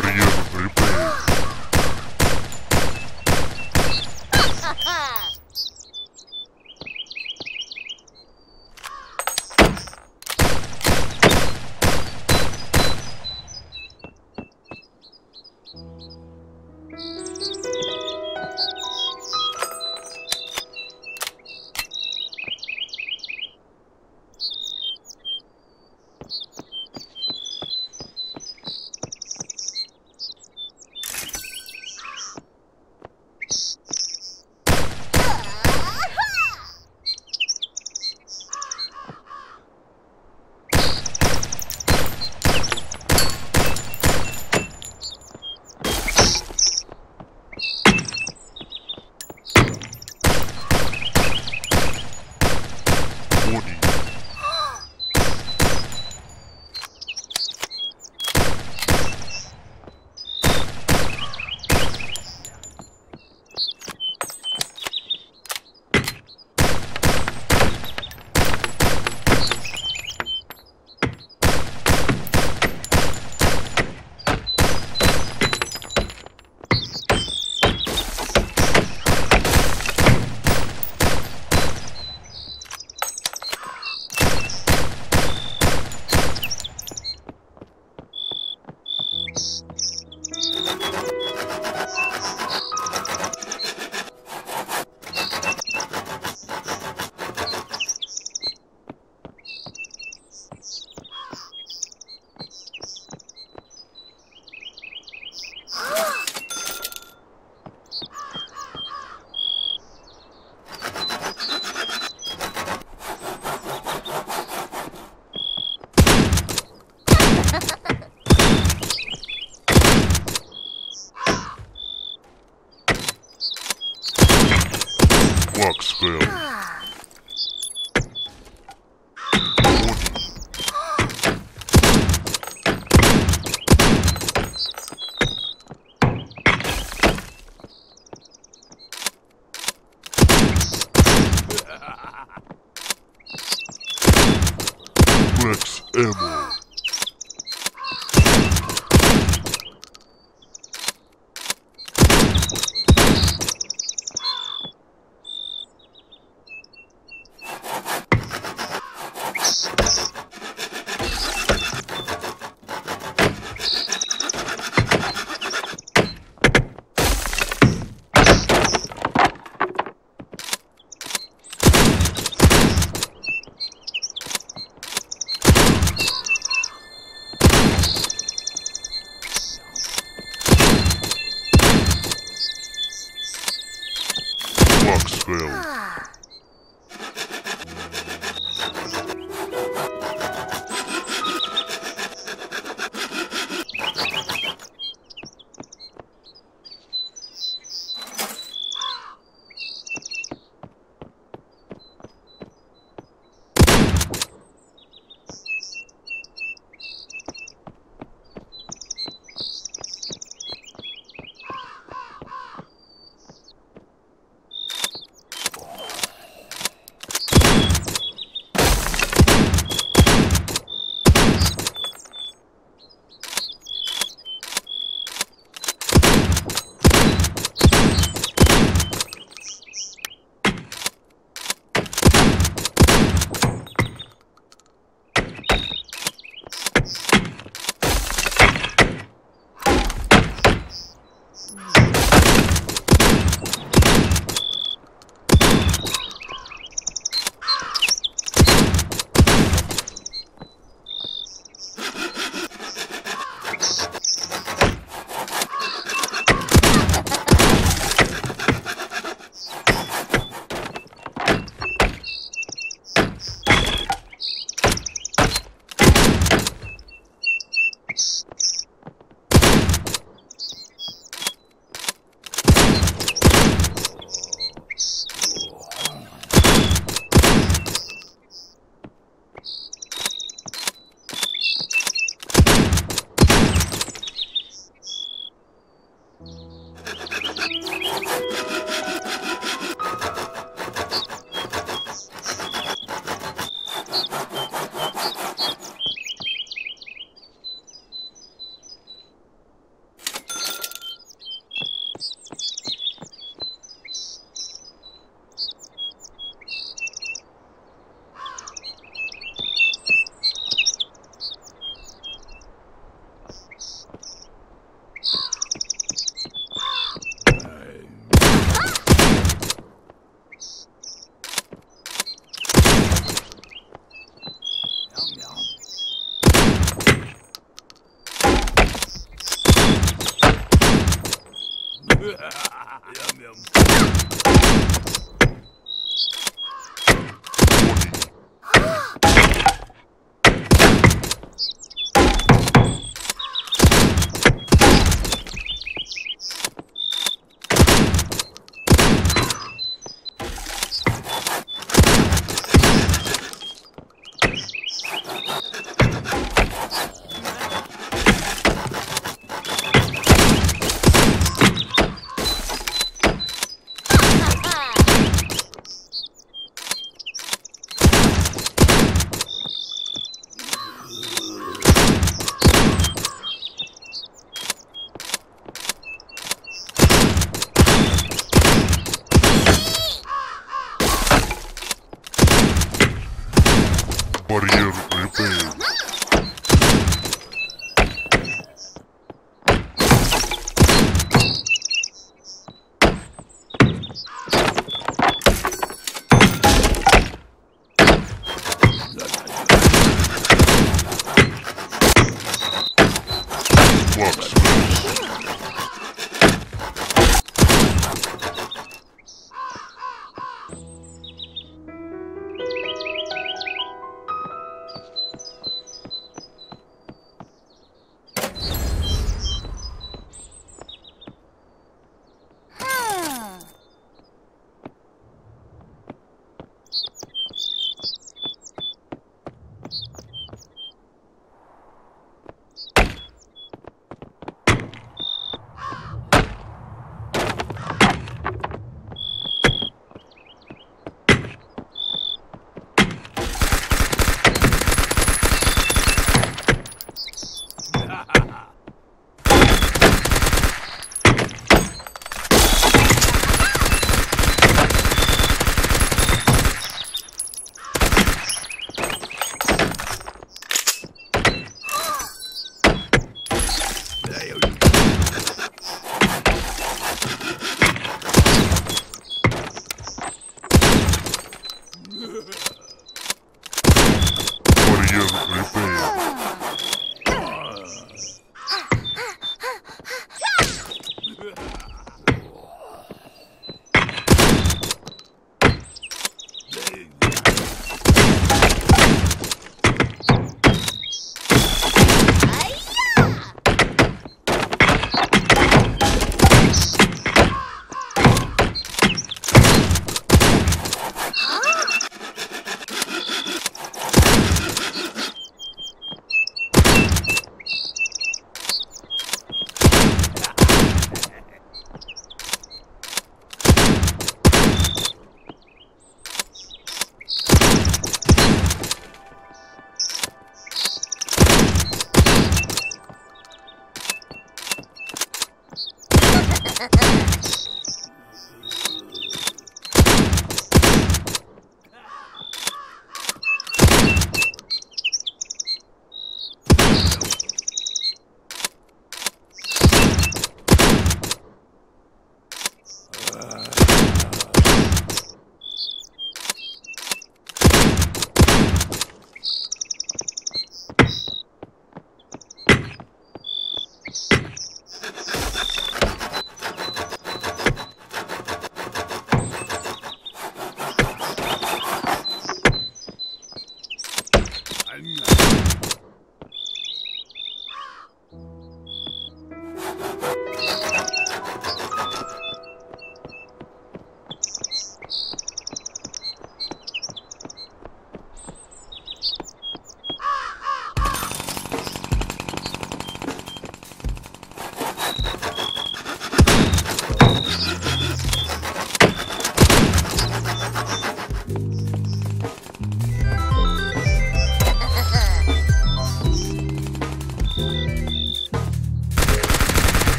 for you. Thanks. Flex ammo.